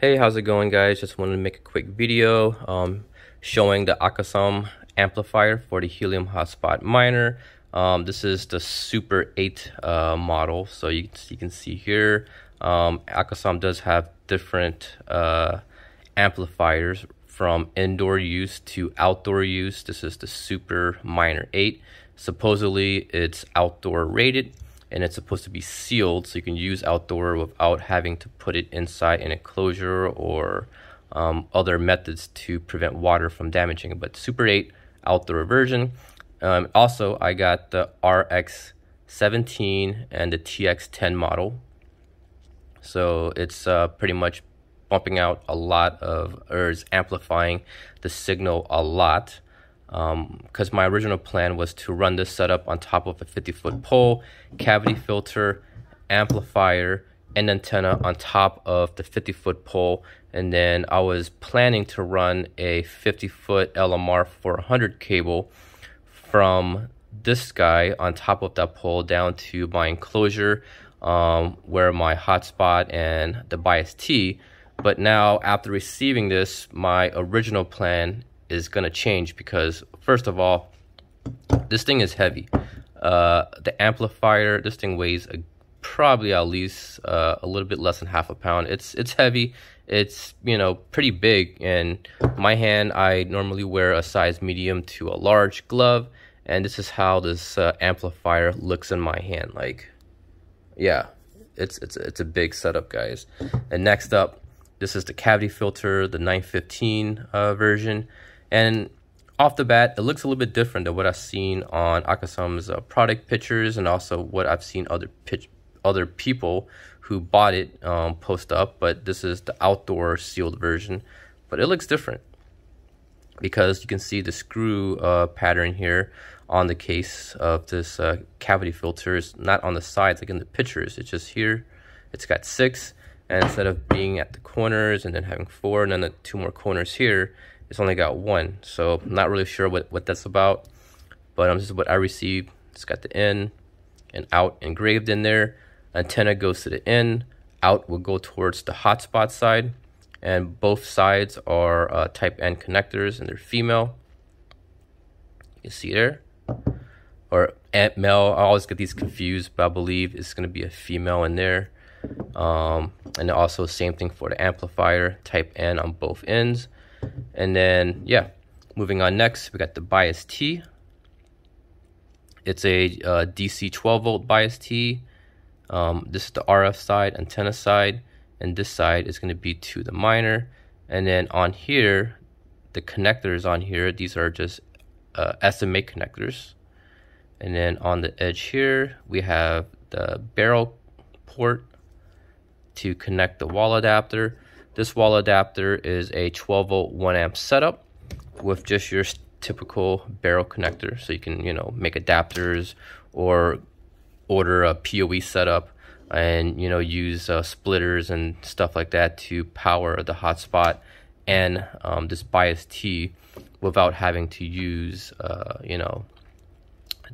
Hey, how's it going guys? Just wanted to make a quick video um, showing the Acasom amplifier for the Helium Hotspot Miner. Um, this is the Super 8 uh, model, so you, you, can see here, um, Acasom does have different uh, amplifiers from indoor use to outdoor use. This is the Super Miner 8. Supposedly it's outdoor rated and it's supposed to be sealed so you can use outdoor without having to put it inside an enclosure or um, other methods to prevent water from damaging it. But Super 8 outdoor version. Um, also, I got the RX 17 and the TX 10 model. So it's uh, pretty much bumping out a lot of, or is amplifying the signal a lot because um, my original plan was to run this setup on top of a 50 foot pole, cavity filter, amplifier, and antenna on top of the 50 foot pole. And then I was planning to run a 50 foot LMR 400 cable from this guy on top of that pole down to my enclosure um, where my hotspot and the bias T. But now after receiving this, my original plan is going to change because first of all, this thing is heavy. Uh, the amplifier, this thing weighs a, probably at least uh, a little bit less than half a pound. It's it's heavy. It's you know pretty big. And my hand, I normally wear a size medium to a large glove, and this is how this uh, amplifier looks in my hand. Like, yeah, it's it's it's a big setup, guys. And next up, this is the cavity filter, the 915 uh, version. And off the bat, it looks a little bit different than what I've seen on Acasom's uh, product pictures and also what I've seen other pitch, other people who bought it um, post up. But this is the outdoor sealed version, but it looks different because you can see the screw uh, pattern here on the case of this uh, cavity filter is not on the sides like in the pictures. It's just here. It's got six, and instead of being at the corners and then having four and then the two more corners here, it's only got one. So I'm not really sure what, what that's about. But um, this is what I received. It's got the in and out engraved in there. Antenna goes to the in. Out will go towards the hotspot side. And both sides are uh, type N connectors and they're female. You see there. Or male. I always get these confused, but I believe it's going to be a female in there. Um, and also same thing for the amplifier, type N on both ends. And then, yeah, moving on next, we got the bias T. It's a uh, DC 12 volt bias T. Um, this is the RF side, antenna side, and this side is going to be to the miner. And then on here, the connectors on here, these are just uh, SMA connectors. And then on the edge here, we have the barrel port to connect the wall adapter. This wall adapter is a 12 volt 1 amp setup with just your typical barrel connector. So you can, you know, make adapters or order a PoE setup and, you know, use uh, splitters and stuff like that to power the hotspot and um, this bias T without having to use, uh, you know,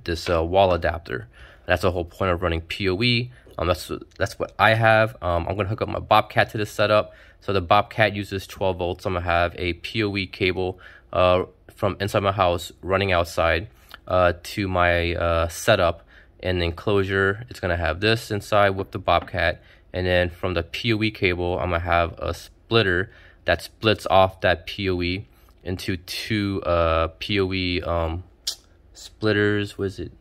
this uh, wall adapter. That's the whole point of running PoE. Um, that's that's what I have. Um, I'm gonna hook up my Bobcat to this setup. So the Bobcat uses 12 volts. I'm gonna have a PoE cable uh, from inside my house running outside uh, to my uh, setup and enclosure. It's gonna have this inside with the Bobcat, and then from the PoE cable, I'm gonna have a splitter that splits off that PoE into two uh, PoE um, splitters. Was it?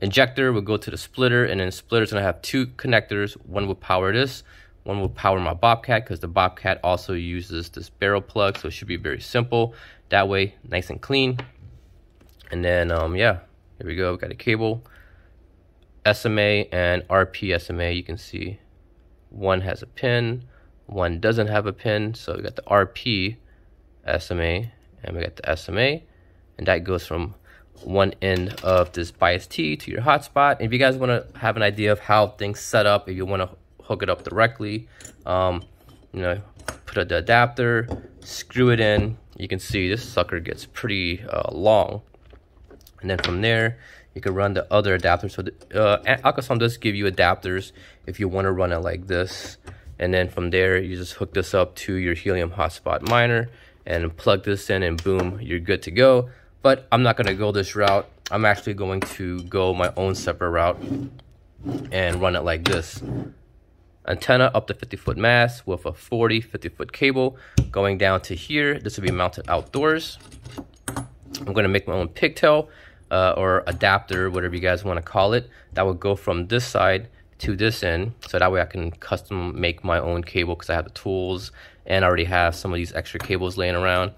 Injector will go to the splitter, and then splitter is gonna have two connectors. One will power this, one will power my Bobcat because the Bobcat also uses this barrel plug, so it should be very simple. That way, nice and clean. And then, um, yeah, here we go. We got a cable, SMA and RP SMA. You can see one has a pin, one doesn't have a pin. So we got the RP SMA and we got the SMA, and that goes from one end of this bias T to your hotspot. If you guys want to have an idea of how things set up, if you want to hook it up directly. Um, you know, put the adapter, screw it in. You can see this sucker gets pretty uh, long. And then from there, you can run the other adapter. So the, uh, Acasom does give you adapters if you want to run it like this. And then from there, you just hook this up to your helium hotspot miner and plug this in and boom, you're good to go. But I'm not gonna go this route. I'm actually going to go my own separate route and run it like this. Antenna up to 50 foot mast with a 40, 50 foot cable going down to here. This will be mounted outdoors. I'm gonna make my own pigtail uh, or adapter, whatever you guys wanna call it. That would go from this side to this end. So that way I can custom make my own cable because I have the tools and I already have some of these extra cables laying around.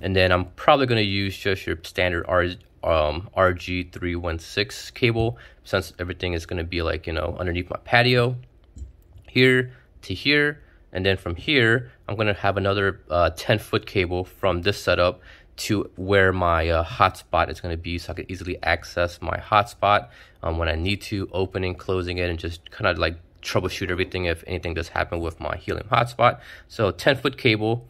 And then I'm probably gonna use just your standard R um, RG316 cable since everything is going to be like, you know, underneath my patio here to here. And then from here, I'm going to have another uh, 10 foot cable from this setup to where my uh, hotspot is going to be so I can easily access my hotspot um, when I need to, opening, closing it, and just kind of like troubleshoot everything if anything does happen with my helium hotspot. So 10 foot cable.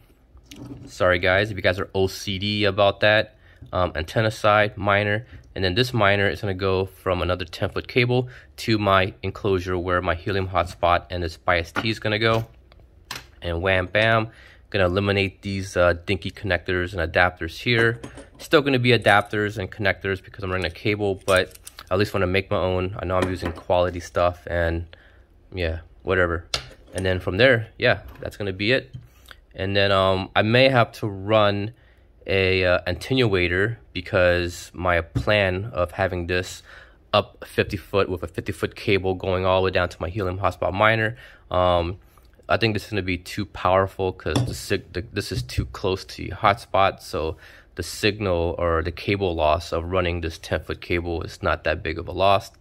Sorry guys, if you guys are OCD about that, um, antenna side minor, and then this minor is going to go from another 10 foot cable to my enclosure where my helium hotspot and this bias T is going to go. And wham bam going to eliminate these uh, dinky connectors and adapters here. Still going to be adapters and connectors because I'm running a cable but I at least want to make my own. I know I'm using quality stuff and yeah whatever. And then from there yeah that's going to be it and then um, I may have to run a uh, attenuator because my plan of having this up 50 foot with a 50 foot cable going all the way down to my helium hotspot miner. Um, I think this is going to be too powerful because the, the, this is too close to the hotspot. So the signal or the cable loss of running this 10 foot cable is not that big of a loss.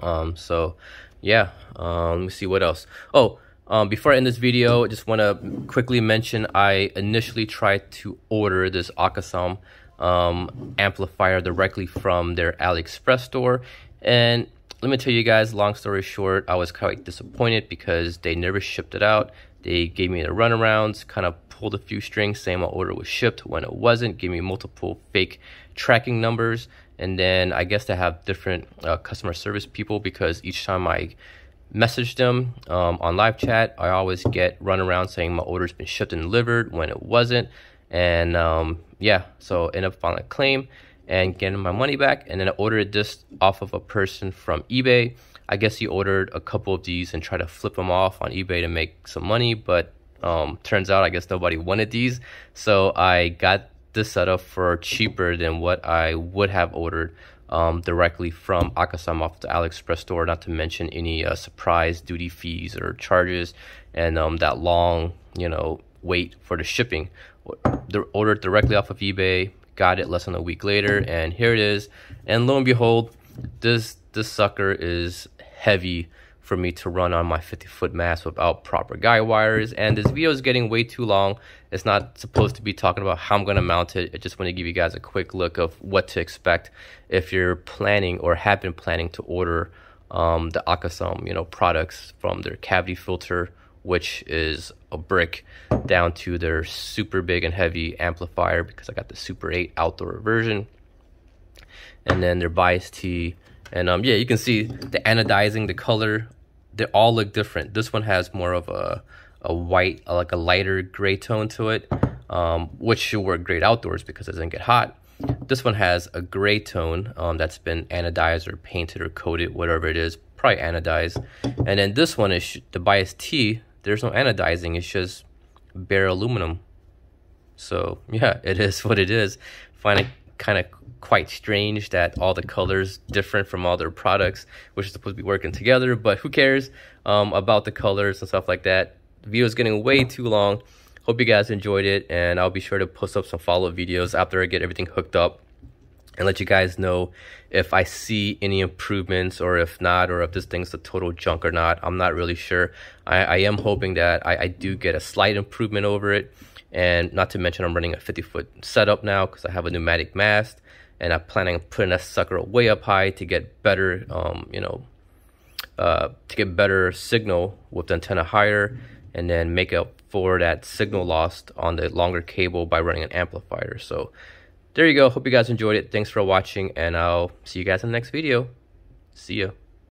Um, so yeah, um, let me see what else. Oh, um, before I end this video, I just want to quickly mention I initially tried to order this Acasom um, amplifier directly from their AliExpress store. And let me tell you guys, long story short, I was quite disappointed because they never shipped it out. They gave me the runarounds, kind of pulled a few strings saying my order was shipped when it wasn't, gave me multiple fake tracking numbers. And then I guess they have different uh, customer service people because each time I message them um, on live chat. I always get run around saying my order's been shipped and delivered when it wasn't. And um, yeah, so I ended up filing a claim and getting my money back. And then I ordered this off of a person from eBay. I guess he ordered a couple of these and tried to flip them off on eBay to make some money, but um, turns out I guess nobody wanted these. So I got this set up for cheaper than what I would have ordered um, directly from Acasom off the AliExpress store, not to mention any uh, surprise duty fees or charges and um, that long, you know, wait for the shipping. Ordered directly off of eBay, got it less than a week later, and here it is. And lo and behold, this this sucker is heavy for me to run on my 50 foot mast without proper guy wires. And this video is getting way too long. It's not supposed to be talking about how I'm going to mount it. I just want to give you guys a quick look of what to expect if you're planning or have been planning to order um, the Acasom, you know, products from their cavity filter, which is a brick, down to their super big and heavy amplifier because I got the Super 8 outdoor version. And then their bias T. And um, yeah, you can see the anodizing, the color they all look different. This one has more of a a white, like a lighter gray tone to it, um, which should work great outdoors because it doesn't get hot. This one has a gray tone um, that's been anodized or painted or coated, whatever it is, probably anodized. And then this one is the bias T. There's no anodizing; it's just bare aluminum. So yeah, it is what it is. Find it kind of quite strange that all the colors different from all their products, which is supposed to be working together, but who cares um, about the colors and stuff like that. The video is getting way too long. Hope you guys enjoyed it, and I'll be sure to post up some follow-up videos after I get everything hooked up and let you guys know if I see any improvements or if not, or if this thing's a total junk or not. I'm not really sure. I, I am hoping that I, I do get a slight improvement over it. And not to mention I'm running a 50 foot setup now because I have a pneumatic mast and I'm planning on putting that sucker way up high to get better, um, you know, uh, to get better signal with the antenna higher and then make up for that signal lost on the longer cable by running an amplifier. So there you go. Hope you guys enjoyed it. Thanks for watching and I'll see you guys in the next video. See ya.